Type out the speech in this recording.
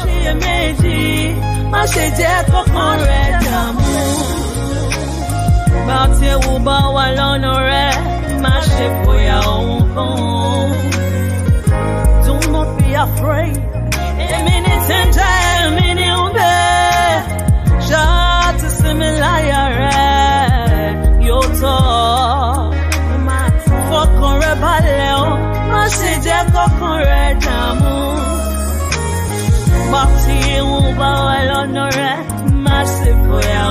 ṣiyèméjì má ṣe jẹ́ kọ́kàn rẹ̀ dààmú. Bá tí ewu bá wà lọ́nà rẹ̀ má ṣe fòyà ohun kan. Do not be afraid. Èmi ní tí ń jẹ́ èmi ní ń bẹ́. Ti sinmi láyà rẹ̀ yóò tọ́. Fọkàn rẹ̀ balẹ̀ o, má ṣe jẹ́ kọ́kàn rẹ̀ dààmú. Bá wà lọ́nà rẹ̀ má ṣe fòyà